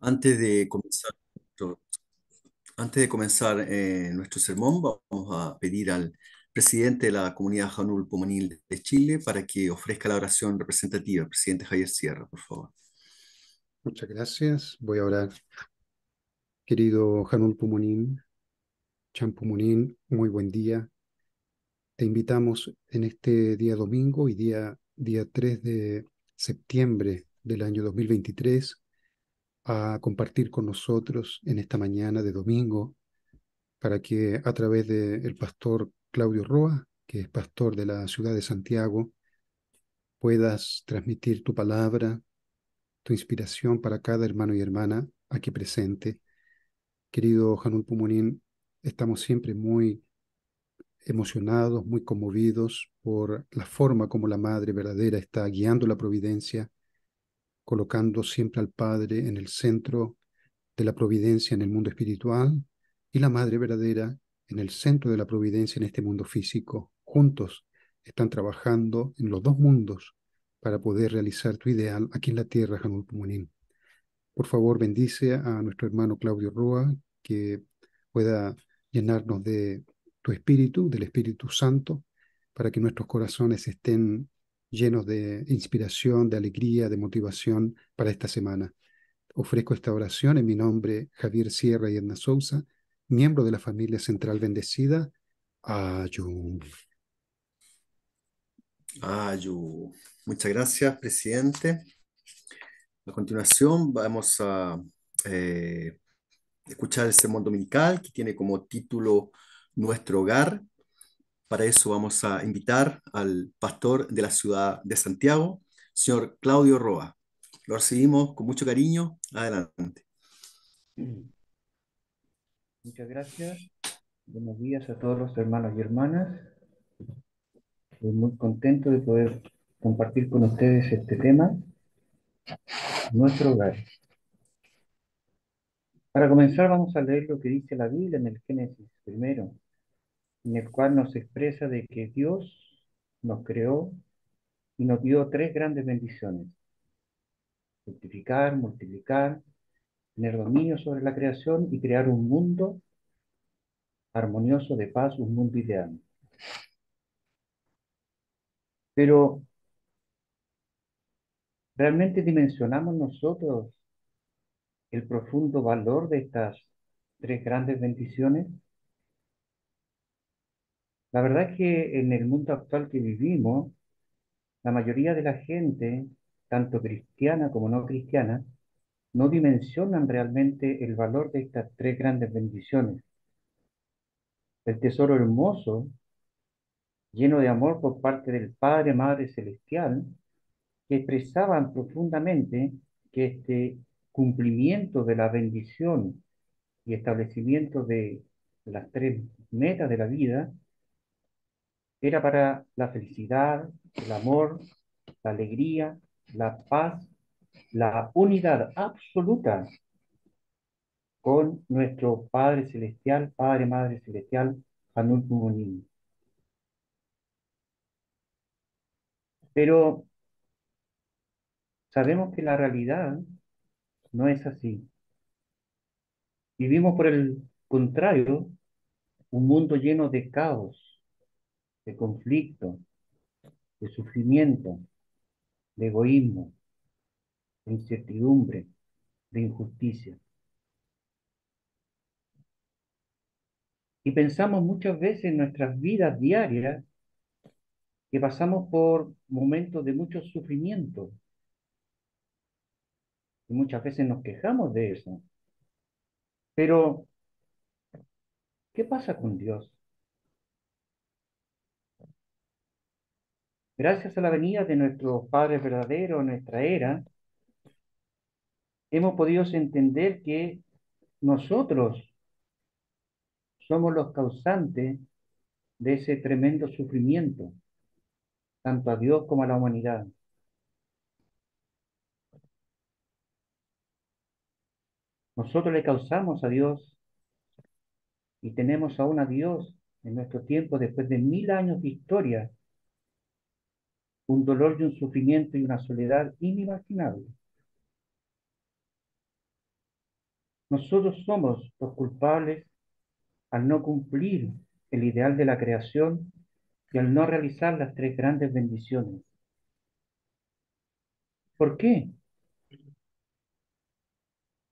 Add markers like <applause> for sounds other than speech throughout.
Antes de comenzar, antes de comenzar eh, nuestro sermón, vamos a pedir al presidente de la comunidad Janul Pumanil de Chile para que ofrezca la oración representativa, presidente Javier Sierra, por favor. Muchas gracias. Voy a orar. Querido Hanul Pumunín, Chan Pumunín, muy buen día. Te invitamos en este día domingo y día, día 3 de septiembre del año 2023 a compartir con nosotros en esta mañana de domingo para que a través del pastor Claudio Roa, que es pastor de la ciudad de Santiago, puedas transmitir tu palabra, tu inspiración para cada hermano y hermana aquí presente. Querido Hanul Pumunín, estamos siempre muy emocionados, muy conmovidos por la forma como la Madre verdadera está guiando la providencia, colocando siempre al Padre en el centro de la providencia en el mundo espiritual y la Madre verdadera en el centro de la providencia en este mundo físico. Juntos están trabajando en los dos mundos para poder realizar tu ideal aquí en la tierra, Hanul Pumunín. Por favor, bendice a nuestro hermano Claudio Roa, que pueda llenarnos de tu espíritu, del Espíritu Santo, para que nuestros corazones estén llenos de inspiración, de alegría, de motivación para esta semana. Ofrezco esta oración en mi nombre, Javier Sierra y Edna Sousa, miembro de la familia Central Bendecida. Ayun. Ayu. Muchas gracias, presidente. A continuación vamos a eh, escuchar el sermón dominical que tiene como título Nuestro hogar. Para eso vamos a invitar al pastor de la ciudad de Santiago, señor Claudio Roa. Lo recibimos con mucho cariño. Adelante. Muchas gracias. Buenos días a todos los hermanos y hermanas. Estoy muy contento de poder compartir con ustedes este tema, nuestro hogar. Para comenzar vamos a leer lo que dice la Biblia en el Génesis primero, en el cual nos expresa de que Dios nos creó y nos dio tres grandes bendiciones. Fructificar, multiplicar, tener dominio sobre la creación y crear un mundo armonioso de paz, un mundo ideal. Pero, ¿realmente dimensionamos nosotros el profundo valor de estas tres grandes bendiciones? La verdad es que en el mundo actual que vivimos, la mayoría de la gente, tanto cristiana como no cristiana, no dimensionan realmente el valor de estas tres grandes bendiciones. El tesoro hermoso, lleno de amor por parte del Padre, Madre Celestial, que expresaban profundamente que este cumplimiento de la bendición y establecimiento de las tres metas de la vida era para la felicidad, el amor, la alegría, la paz, la unidad absoluta con nuestro Padre Celestial, Padre, Madre Celestial, Hanul Pumunim. Pero sabemos que la realidad no es así. Vivimos por el contrario un mundo lleno de caos, de conflicto, de sufrimiento, de egoísmo, de incertidumbre, de injusticia. Y pensamos muchas veces en nuestras vidas diarias que pasamos por momentos de mucho sufrimiento. Y muchas veces nos quejamos de eso. Pero, ¿qué pasa con Dios? Gracias a la venida de nuestro Padre verdadero en nuestra era, hemos podido entender que nosotros somos los causantes de ese tremendo sufrimiento, tanto a Dios como a la humanidad. Nosotros le causamos a Dios y tenemos aún a Dios en nuestro tiempo, después de mil años de historia, un dolor y un sufrimiento y una soledad inimaginable. nosotros somos los culpables al no cumplir el ideal de la creación y al no realizar las tres grandes bendiciones. ¿Por qué?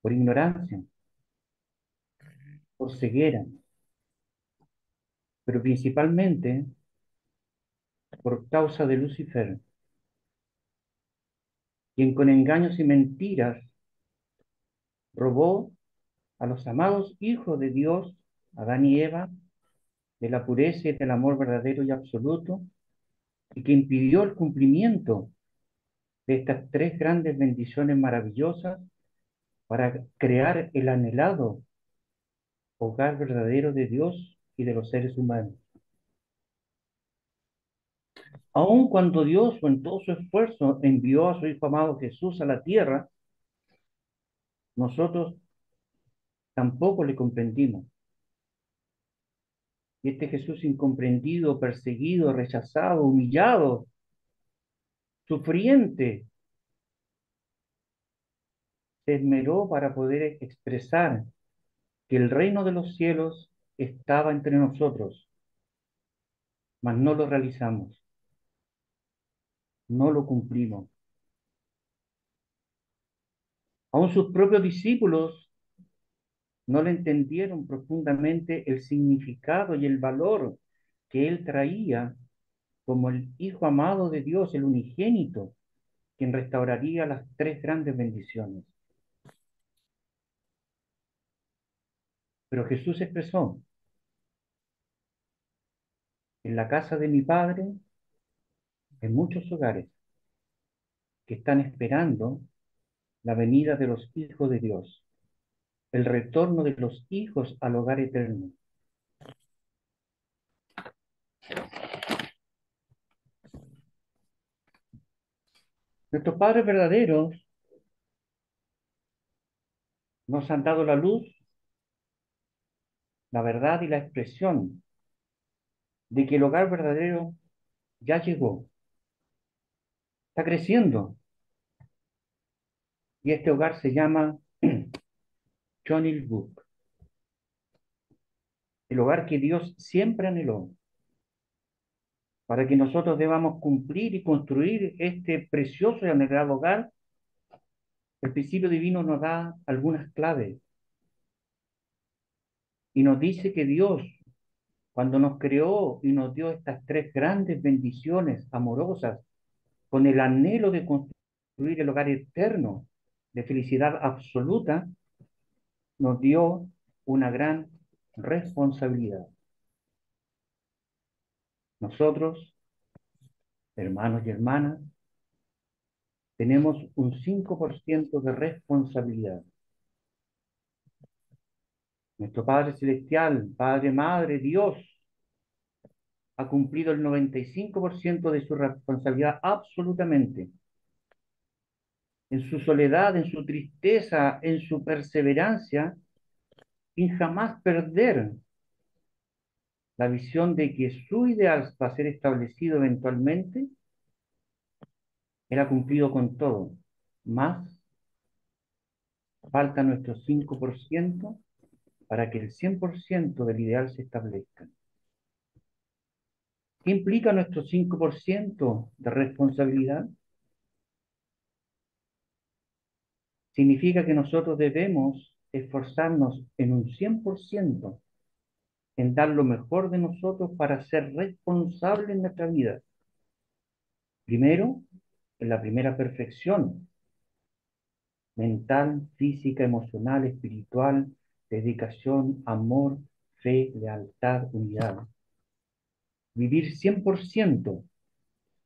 Por ignorancia, por ceguera, pero principalmente por causa de Lucifer, quien con engaños y mentiras robó a los amados hijos de Dios, Adán y Eva, de la pureza y del amor verdadero y absoluto, y que impidió el cumplimiento de estas tres grandes bendiciones maravillosas para crear el anhelado hogar verdadero de Dios y de los seres humanos. Aun cuando Dios, en todo su esfuerzo, envió a su Hijo amado Jesús a la tierra, nosotros tampoco le comprendimos. Y este Jesús incomprendido, perseguido, rechazado, humillado, sufriente, se esmeró para poder expresar que el reino de los cielos estaba entre nosotros, mas no lo realizamos, no lo cumplimos. Aún sus propios discípulos no le entendieron profundamente el significado y el valor que él traía como el Hijo amado de Dios, el unigénito, quien restauraría las tres grandes bendiciones. Pero Jesús expresó, en la casa de mi Padre, en muchos hogares que están esperando la venida de los hijos de Dios, el retorno de los hijos al hogar eterno. Nuestros padres verdaderos nos han dado la luz, la verdad y la expresión de que el hogar verdadero ya llegó, está creciendo. Y este hogar se llama <clears throat> Johnny Book, el hogar que Dios siempre anheló para que nosotros debamos cumplir y construir este precioso y anhelado hogar, el principio divino nos da algunas claves. Y nos dice que Dios, cuando nos creó y nos dio estas tres grandes bendiciones amorosas, con el anhelo de construir el hogar eterno de felicidad absoluta, nos dio una gran responsabilidad. Nosotros, hermanos y hermanas, tenemos un 5% de responsabilidad. Nuestro Padre Celestial, Padre, Madre, Dios, ha cumplido el 95% de su responsabilidad absolutamente. En su soledad, en su tristeza, en su perseverancia, sin jamás perder la visión de que su ideal va a ser establecido eventualmente, era cumplido con todo. Más falta nuestro 5% para que el 100% del ideal se establezca. ¿Qué implica nuestro 5% de responsabilidad? Significa que nosotros debemos esforzarnos en un 100% en dar lo mejor de nosotros para ser responsables en nuestra vida. Primero, en la primera perfección mental, física, emocional, espiritual, dedicación, amor, fe, lealtad, unidad. Vivir 100%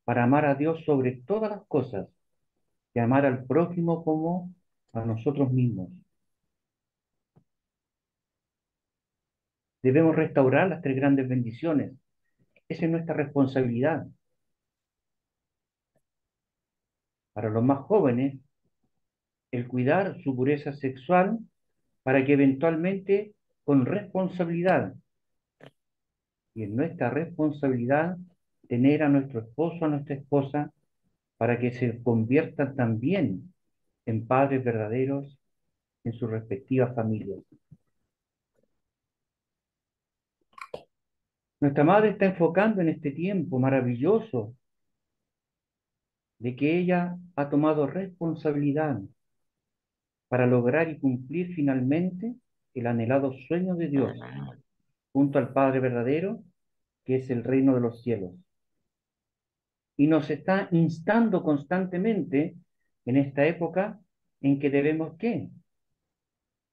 para amar a Dios sobre todas las cosas y amar al prójimo como a nosotros mismos. Debemos restaurar las tres grandes bendiciones. Esa es nuestra responsabilidad. Para los más jóvenes, el cuidar su pureza sexual para que eventualmente con responsabilidad y en nuestra responsabilidad tener a nuestro esposo, a nuestra esposa, para que se conviertan también en padres verdaderos en sus respectivas familias. Nuestra madre está enfocando en este tiempo maravilloso de que ella ha tomado responsabilidad para lograr y cumplir finalmente el anhelado sueño de Dios junto al Padre verdadero, que es el reino de los cielos. Y nos está instando constantemente en esta época en que debemos qué?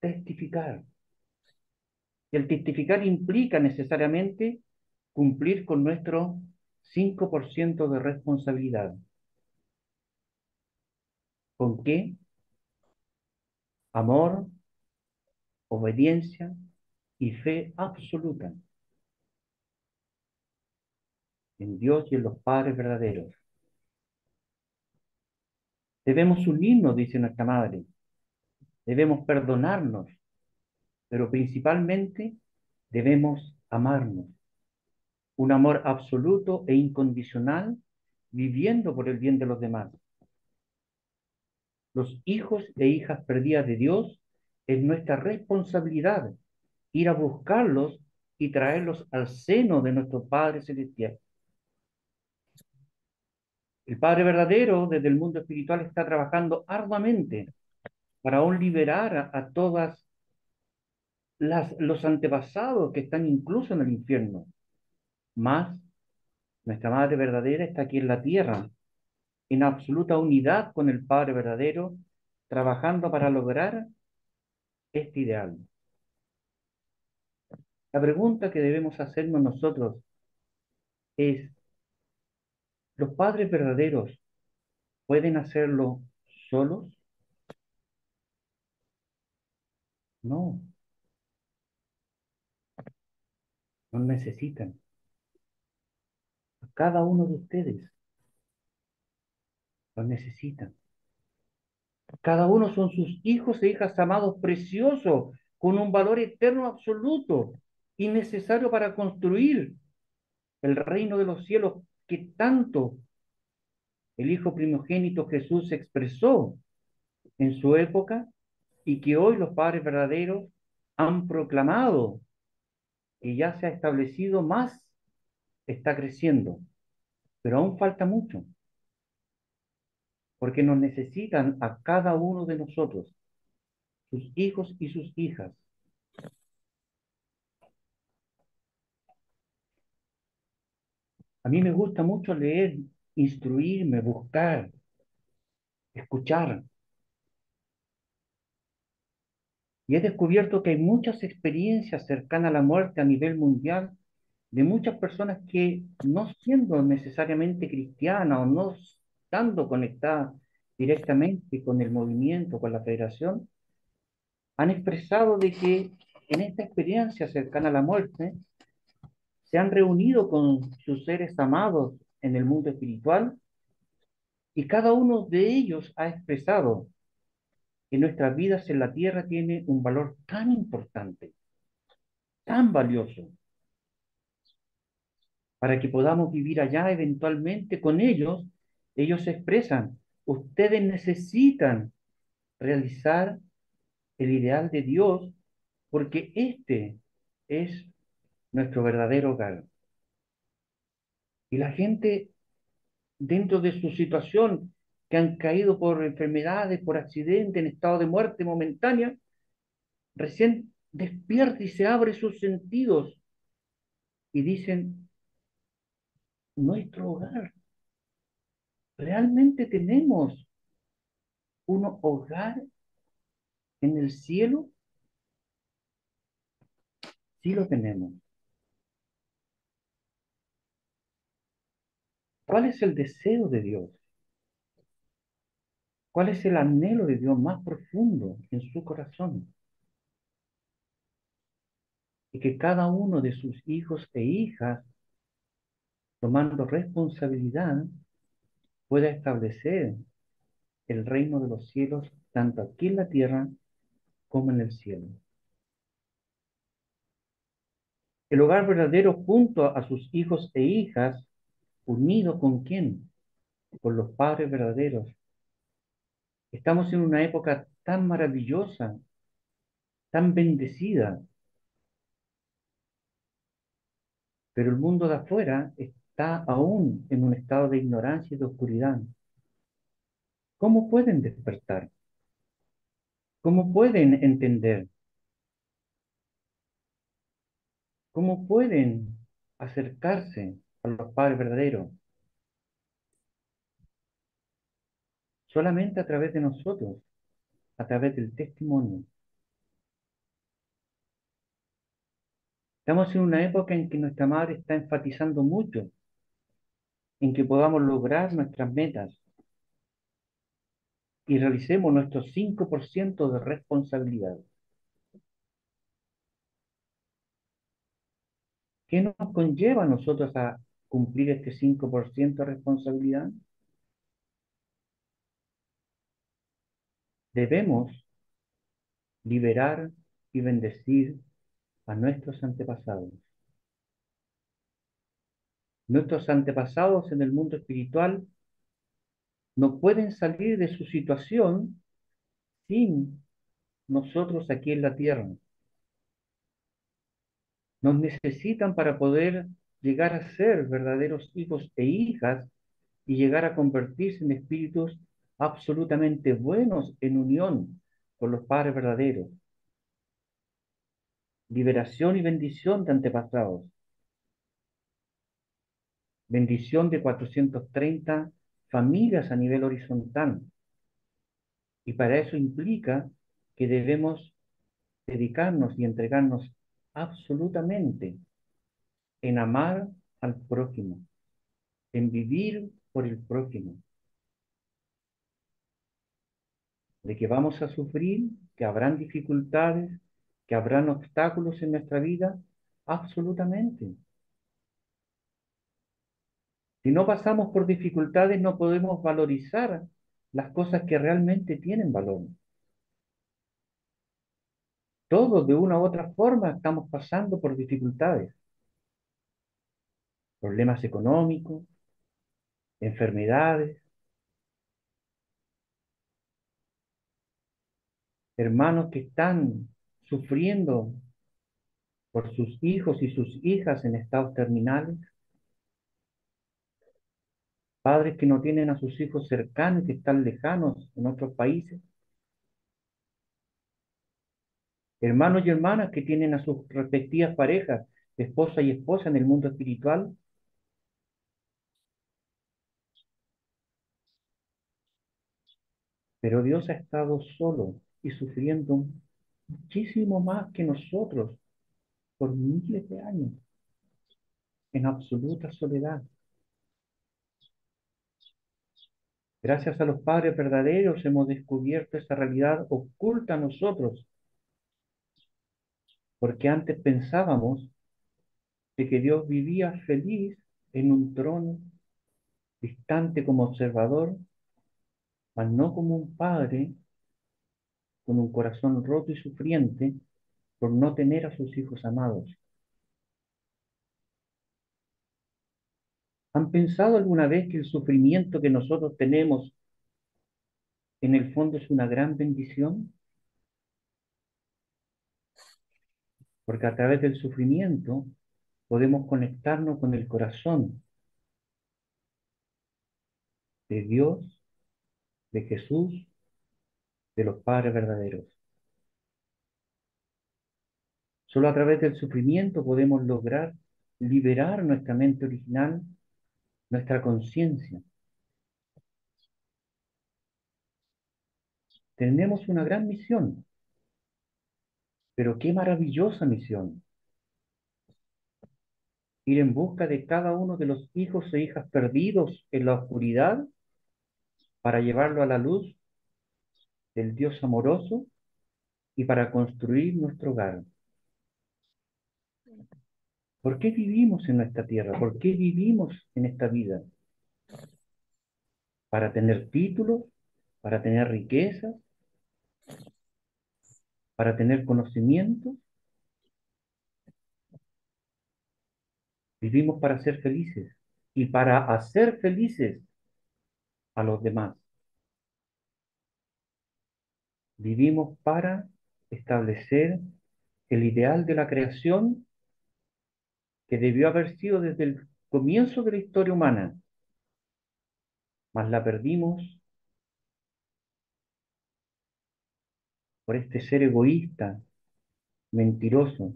Testificar. El testificar implica necesariamente cumplir con nuestro 5% de responsabilidad. ¿Con qué? Amor, obediencia y fe absoluta en Dios y en los padres verdaderos. Debemos unirnos, dice nuestra madre. Debemos perdonarnos, pero principalmente debemos amarnos. Un amor absoluto e incondicional, viviendo por el bien de los demás. Los hijos e hijas perdidas de Dios es nuestra responsabilidad ir a buscarlos y traerlos al seno de nuestro Padre Celestial. El Padre verdadero desde el mundo espiritual está trabajando arduamente para aún liberar a, a todas las, los antepasados que están incluso en el infierno. Más, nuestra Madre verdadera está aquí en la tierra, en absoluta unidad con el Padre verdadero, trabajando para lograr este ideal. La pregunta que debemos hacernos nosotros es, ¿los padres verdaderos pueden hacerlo solos? No. No necesitan. A cada uno de ustedes lo necesitan. Cada uno son sus hijos e hijas amados preciosos, con un valor eterno absoluto y necesario para construir el reino de los cielos que tanto el Hijo primogénito Jesús expresó en su época y que hoy los padres verdaderos han proclamado que ya se ha establecido más, está creciendo, pero aún falta mucho porque nos necesitan a cada uno de nosotros, sus hijos y sus hijas. A mí me gusta mucho leer, instruirme, buscar, escuchar. Y he descubierto que hay muchas experiencias cercanas a la muerte a nivel mundial de muchas personas que no siendo necesariamente cristianas o no estando conectadas directamente con el movimiento, con la federación, han expresado de que en esta experiencia cercana a la muerte, se han reunido con sus seres amados en el mundo espiritual y cada uno de ellos ha expresado que nuestras vidas en la tierra tiene un valor tan importante, tan valioso, para que podamos vivir allá eventualmente con ellos. Ellos expresan, ustedes necesitan realizar el ideal de Dios porque este es nuestro verdadero hogar. Y la gente dentro de su situación, que han caído por enfermedades, por accidentes, en estado de muerte momentánea, recién despierta y se abre sus sentidos y dicen, nuestro hogar ¿Realmente tenemos un hogar en el cielo? Sí lo tenemos. ¿Cuál es el deseo de Dios? ¿Cuál es el anhelo de Dios más profundo en su corazón? Y que cada uno de sus hijos e hijas, tomando responsabilidad, pueda establecer el reino de los cielos tanto aquí en la tierra como en el cielo. El hogar verdadero junto a sus hijos e hijas, unido con quién? Con los padres verdaderos. Estamos en una época tan maravillosa tan bendecida. Pero el mundo de afuera está aún en un estado de ignorancia y de oscuridad. ¿Cómo pueden despertar? ¿Cómo pueden entender? ¿Cómo pueden acercarse a los padres verdaderos? Solamente a través de nosotros, a través del testimonio. Estamos en una época en que nuestra madre está enfatizando mucho en que podamos lograr nuestras metas y realicemos nuestro 5% de responsabilidad. ¿Qué nos conlleva a nosotros a cumplir este 5% de responsabilidad? Debemos liberar y bendecir a nuestros antepasados. Nuestros antepasados en el mundo espiritual no pueden salir de su situación sin nosotros aquí en la tierra. Nos necesitan para poder llegar a ser verdaderos hijos e hijas y llegar a convertirse en espíritus absolutamente buenos en unión con los padres verdaderos. Liberación y bendición de antepasados. Bendición de 430 familias a nivel horizontal. Y para eso implica que debemos dedicarnos y entregarnos absolutamente en amar al prójimo, en vivir por el prójimo. De que vamos a sufrir, que habrán dificultades, que habrán obstáculos en nuestra vida, absolutamente. Si no pasamos por dificultades, no podemos valorizar las cosas que realmente tienen valor. Todos de una u otra forma estamos pasando por dificultades. Problemas económicos, enfermedades, hermanos que están sufriendo por sus hijos y sus hijas en estados terminales, padres que no tienen a sus hijos cercanos, que están lejanos en otros países, hermanos y hermanas que tienen a sus respectivas parejas, esposa y esposa en el mundo espiritual. Pero Dios ha estado solo y sufriendo muchísimo más que nosotros por miles de años, en absoluta soledad. Gracias a los padres verdaderos hemos descubierto esa realidad oculta a nosotros porque antes pensábamos de que Dios vivía feliz en un trono, distante como observador, no como un padre con un corazón roto y sufriente por no tener a sus hijos amados. ¿Han pensado alguna vez que el sufrimiento que nosotros tenemos en el fondo es una gran bendición? porque a través del sufrimiento podemos conectarnos con el corazón de Dios, de Jesús, de los padres verdaderos. Solo a través del sufrimiento podemos lograr liberar nuestra mente original, nuestra conciencia. Tenemos una gran misión pero qué maravillosa misión. Ir en busca de cada uno de los hijos e hijas perdidos en la oscuridad para llevarlo a la luz del Dios amoroso y para construir nuestro hogar. ¿Por qué vivimos en nuestra tierra? ¿Por qué vivimos en esta vida? ¿Para tener títulos? ¿Para tener riquezas? para tener conocimiento. Vivimos para ser felices y para hacer felices a los demás. Vivimos para establecer el ideal de la creación que debió haber sido desde el comienzo de la historia humana, mas la perdimos por este ser egoísta, mentiroso,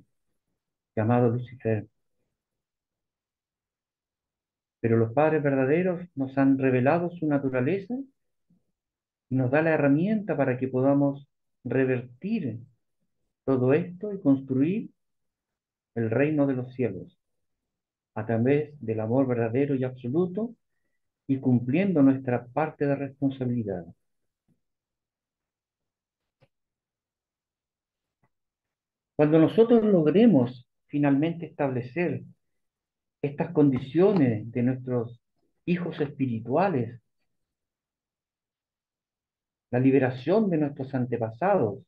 llamado Lucifer. Pero los padres verdaderos nos han revelado su naturaleza nos da la herramienta para que podamos revertir todo esto y construir el reino de los cielos a través del amor verdadero y absoluto y cumpliendo nuestra parte de responsabilidad. Cuando nosotros logremos finalmente establecer estas condiciones de nuestros hijos espirituales, la liberación de nuestros antepasados,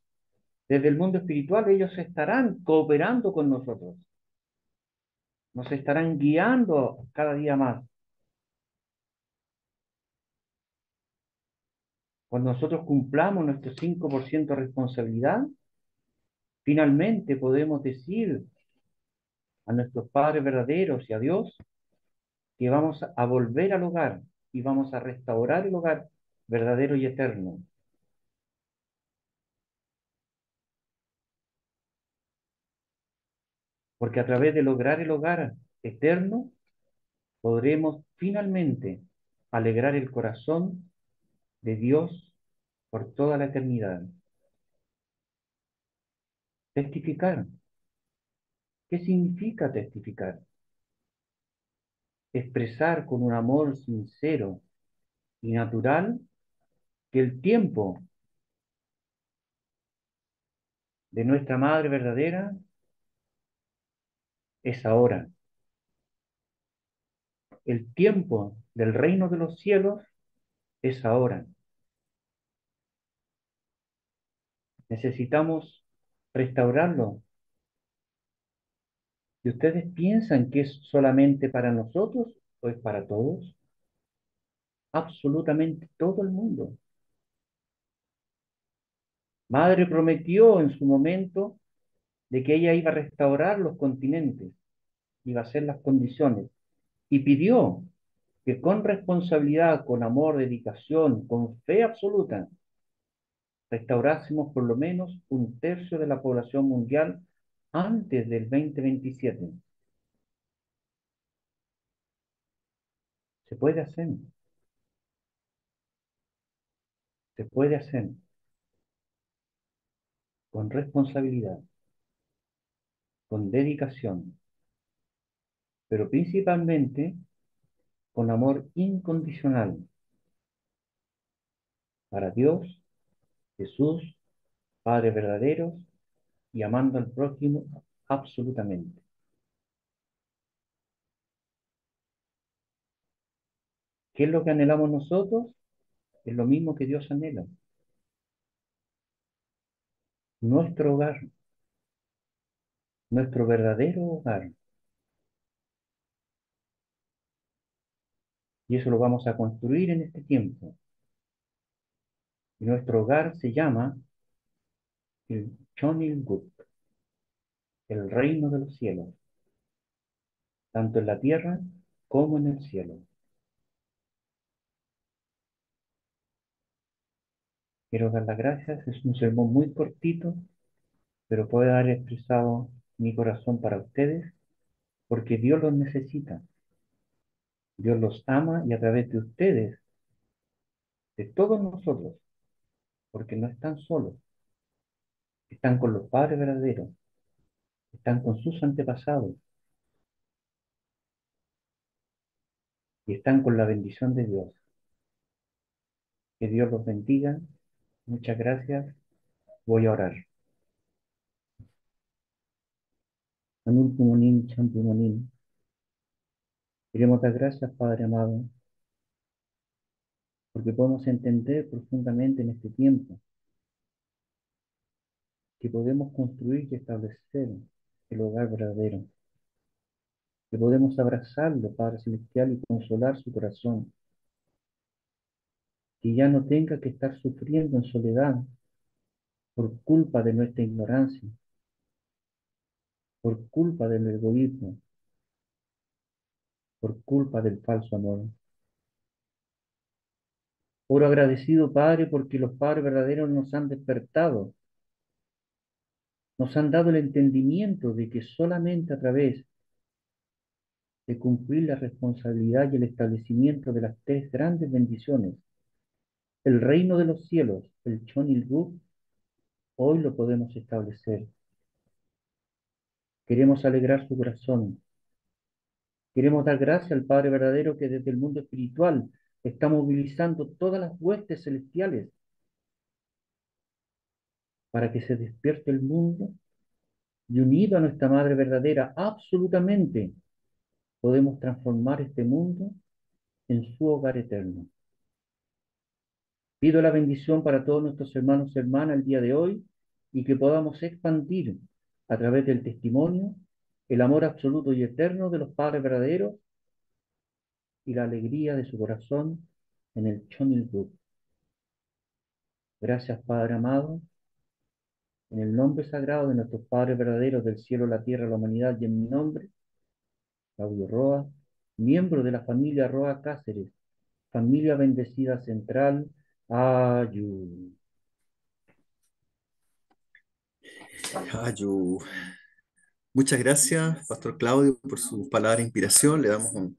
desde el mundo espiritual ellos estarán cooperando con nosotros, nos estarán guiando cada día más. Cuando nosotros cumplamos nuestro 5% de responsabilidad, finalmente podemos decir a nuestros padres verdaderos y a Dios que vamos a volver al hogar y vamos a restaurar el hogar verdadero y eterno. Porque a través de lograr el hogar eterno, podremos finalmente alegrar el corazón de Dios por toda la eternidad. Testificar. ¿Qué significa testificar? Expresar con un amor sincero y natural que el tiempo de nuestra Madre verdadera es ahora. El tiempo del reino de los cielos es ahora. Necesitamos restaurarlo. ¿Y ustedes piensan que es solamente para nosotros o es para todos? Absolutamente todo el mundo. Madre prometió en su momento de que ella iba a restaurar los continentes, iba a hacer las condiciones, y pidió que con responsabilidad, con amor, dedicación, con fe absoluta, restaurásemos por lo menos un tercio de la población mundial antes del 2027. Se puede hacer. Se puede hacer con responsabilidad con dedicación, pero principalmente con amor incondicional para Dios, Jesús, Padre verdadero y amando al prójimo absolutamente. ¿Qué es lo que anhelamos nosotros? Es lo mismo que Dios anhela. Nuestro hogar nuestro verdadero hogar. Y eso lo vamos a construir en este tiempo. Y nuestro hogar se llama el Chonilgut, el reino de los cielos, tanto en la tierra como en el cielo. Quiero dar las gracias, es un sermón muy cortito, pero puede haber expresado mi corazón para ustedes porque Dios los necesita. Dios los ama y a través de ustedes, de todos nosotros, porque no están solos, están con los padres verdaderos, están con sus antepasados y están con la bendición de Dios. Que Dios los bendiga. Muchas gracias. Voy a orar. Anul Pumunim Champumonim. Queremos dar gracias, Padre amado, porque podemos entender profundamente en este tiempo que podemos construir y establecer el hogar verdadero, que podemos abrazarlo, Padre Celestial, y consolar su corazón, que ya no tenga que estar sufriendo en soledad, por culpa de nuestra ignorancia, por culpa del egoísmo, por culpa del falso amor. Oro agradecido, Padre, porque los padres verdaderos nos han despertado, nos han dado el entendimiento de que solamente a través de cumplir la responsabilidad y el establecimiento de las tres grandes bendiciones, el reino de los cielos, el Chonil hoy lo podemos establecer. Queremos alegrar su corazón. Queremos dar gracias al Padre verdadero que desde el mundo espiritual está movilizando todas las huestes celestiales para que se despierte el mundo y unido a nuestra Madre verdadera, absolutamente podemos transformar este mundo en su hogar eterno. Pido la bendición para todos nuestros hermanos y hermanas el día de hoy y que podamos expandir a través del testimonio el amor absoluto y eterno de los padres verdaderos y la alegría de su corazón en el Chonil Gracias, Padre amado, en el nombre sagrado de nuestros padres verdaderos del cielo, la tierra, la humanidad y en mi nombre, Claudio Roa, miembro de la familia Roa Cáceres, familia bendecida central, Ayu. Muchas gracias, Pastor Claudio, por su palabra de inspiración. Le damos un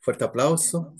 fuerte aplauso.